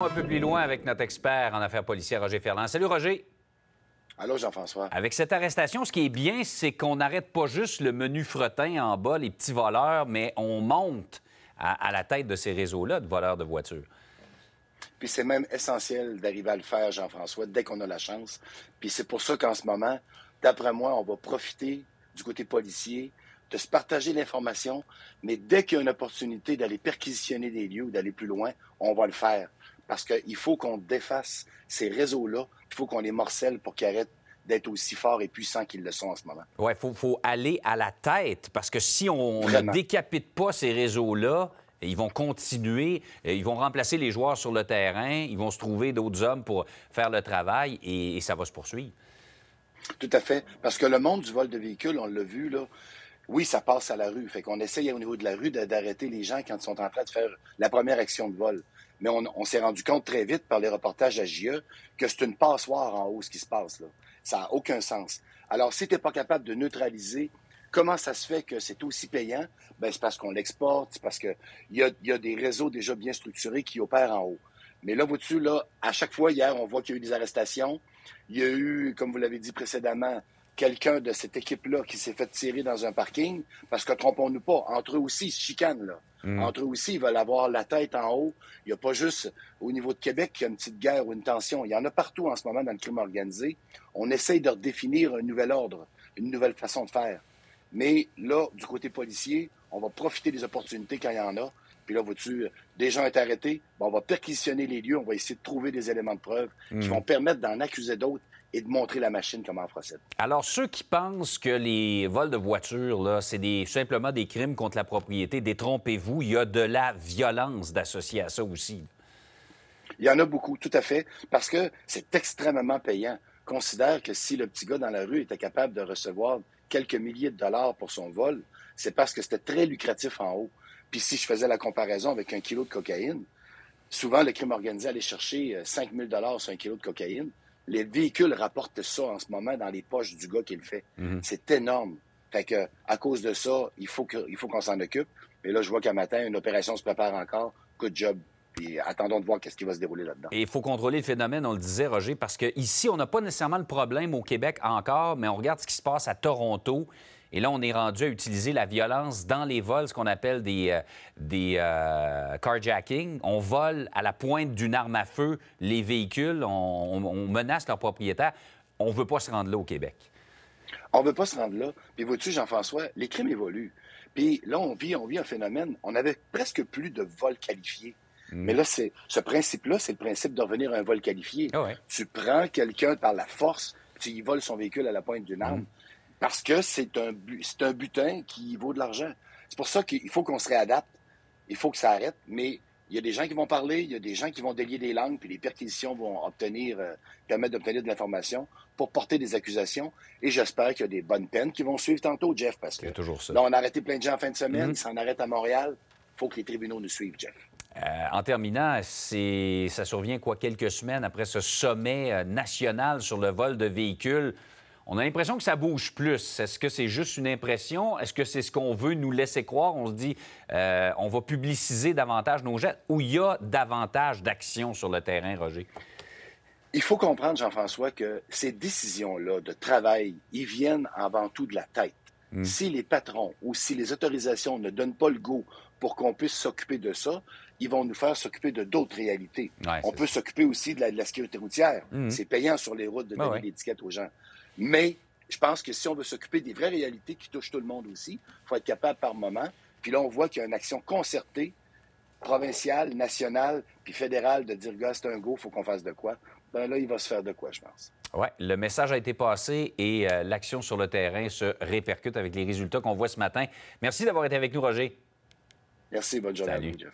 Un peu plus loin avec notre expert en affaires policières, Roger Ferland. Salut, Roger. Allô, Jean-François. Avec cette arrestation, ce qui est bien, c'est qu'on n'arrête pas juste le menu fretin en bas, les petits voleurs, mais on monte à, la tête de ces réseaux-là de voleurs de voitures. Puis c'est même essentiel d'arriver à le faire, Jean-François, dès qu'on a la chance. Puis c'est pour ça qu'en ce moment, d'après moi, on va profiter du côté policier de se partager l'information, mais dès qu'il y a une opportunité d'aller perquisitionner des lieux ou d'aller plus loin, on va le faire parce qu'il faut qu'on défasse ces réseaux-là. Il faut qu'on les morcelle pour qu'ils arrêtent d'être aussi forts et puissants qu'ils le sont en ce moment. Oui, il faut, aller à la tête parce que si on ne décapite pas ces réseaux-là, ils vont continuer, ils vont remplacer les joueurs sur le terrain, ils vont se trouver d'autres hommes pour faire le travail et, ça va se poursuivre. Tout à fait. Parce que le monde du vol de véhicules, on l'a vu, là, oui, ça passe à la rue. Fait qu'on essaye au niveau de la rue d'arrêter les gens quand ils sont en train de faire la première action de vol. Mais on, s'est rendu compte très vite par les reportages à JE que c'est une passoire en haut ce qui se passe là. Ça n'a aucun sens. Alors, si tu n'es pas capable de neutraliser comment ça se fait que c'est aussi payant, ben, c'est parce qu'on l'exporte, c'est parce qu'il y a, y a des réseaux déjà bien structurés qui opèrent en haut. Mais là, vois-tu, là, à chaque fois, hier, on voit qu'il y a eu des arrestations. Il y a eu, comme vous l'avez dit précédemment, quelqu'un de cette équipe-là qui s'est fait tirer dans un parking, parce que trompons-nous pas, entre eux aussi, ils se chicanent, là. Mm. Entre eux aussi, ils veulent avoir la tête en haut. Il n'y a pas juste au niveau de Québec qu'il y a une petite guerre ou une tension. Il y en a partout en ce moment dans le crime organisé. On essaye de redéfinir un nouvel ordre, une nouvelle façon de faire. Mais là, du côté policier, on va profiter des opportunités quand il y en a. Puis là, vois-tu, des gens sont arrêtés. on va perquisitionner les lieux, on va essayer de trouver des éléments de preuve qui mm. vont permettre d'en accuser d'autres et de montrer la machine comment on procède. Alors, ceux qui pensent que les vols de voitures, là, c'est des, simplement des crimes contre la propriété, détrompez-vous, il y a de la violence d'associer à ça aussi. Il y en a beaucoup, tout à fait, parce que c'est extrêmement payant. Considère que si le petit gars dans la rue était capable de recevoir quelques milliers de dollars pour son vol, c'est parce que c'était très lucratif en haut. Puis si je faisais la comparaison avec un kilo de cocaïne, souvent le crime organisé allait chercher 5 euh, 000 sur un kilo de cocaïne les véhicules rapportent ça en ce moment dans les poches du gars qui le fait. Mhm. C'est énorme. Fait que, à cause de ça, il faut qu'on s'en occupe. Et là, je vois qu'à matin, une opération se prépare encore. Good job. Puis attendons de voir qu'est-ce qui va se dérouler là-dedans. Et il faut contrôler le phénomène, on le disait, Roger, parce qu'ici, on n'a pas nécessairement le problème au Québec encore, mais on regarde ce qui se passe à Toronto. Et là, on est rendu à utiliser la violence dans les vols, ce qu'on appelle des, euh, des euh, carjacking. On vole à la pointe d'une arme à feu les véhicules, on, menace leurs propriétaires. On ne veut pas se rendre là au Québec. On ne veut pas se rendre là. Puis vois-tu, Jean-François, les crimes évoluent. Puis là, on vit, on vit un phénomène. On avait presque plus de vols qualifiés. Mm. Mais là, c'est ce principe-là, c'est le principe de revenir à un vol qualifié. Ah tu prends quelqu'un par la force, tu y voles son véhicule à la pointe d'une arme. Mm. Parce que c'est un, c'est un butin qui vaut de l'argent. C'est pour ça qu'il faut qu'on se réadapte. Il faut que ça arrête. Mais il y a des gens qui vont parler, il y a des gens qui vont délier des langues, puis les perquisitions vont obtenir, euh, permettre d'obtenir de l'information pour porter des accusations. Et j'espère qu'il y a des bonnes peines qui vont suivre tantôt, Jeff, parce que toujours ça. là, on a arrêté plein de gens en fin de semaine, mm-hmm. ils s'en arrêtent à Montréal. Il faut que les tribunaux nous suivent, Jeff. Euh, en terminant, ça survient quoi quelques semaines après ce sommet euh, national sur le vol de véhicules? On a l'impression que ça bouge plus. Est-ce que c'est juste une impression? Est-ce que c'est ce qu'on veut nous laisser croire? On se dit, euh, on va publiciser davantage nos jets ou il y a davantage d'actions sur le terrain, Roger? Il faut comprendre, Jean-François, que ces décisions-là de travail, ils viennent avant tout de la tête. Hmm. Si les patrons ou si les autorisations ne donnent pas le goût pour qu'on puisse s'occuper de ça, ils vont nous faire s'occuper de d'autres réalités. on peut s'occuper aussi de la, sécurité routière. Hmm. C'est payant sur les routes de donner l'étiquette aux gens. Mais je pense que si on veut s'occuper des vraies réalités qui touchent tout le monde aussi, il faut être capable par moment. Puis là, on voit qu'il y a une action concertée, provinciale, nationale, puis fédérale de dire, gars, c'est un go, il faut qu'on fasse de quoi. Ben là, il va se faire de quoi, je pense. Oui, le message a été passé et euh, l'action sur le terrain se répercute avec les résultats qu'on voit ce matin. Merci d'avoir été avec nous, Roger. Merci, bonne journée à vous, Jeff.